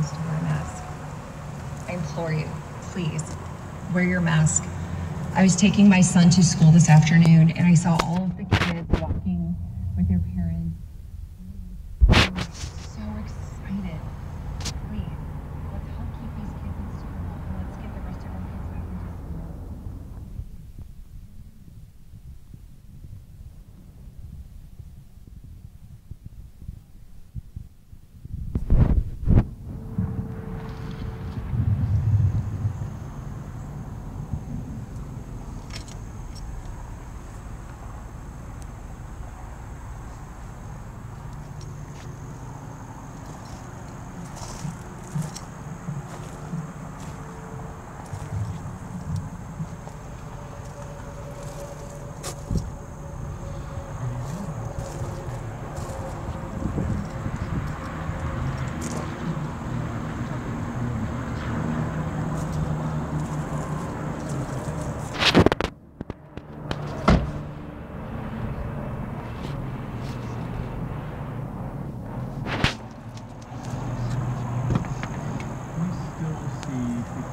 To wear a mask. I implore you, please, wear your mask. I was taking my son to school this afternoon and I saw all of the kids walking with their parents.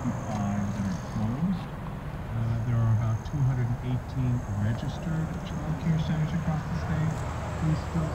55 that are closed. Uh, there are about 218 registered child care centers across the state. We still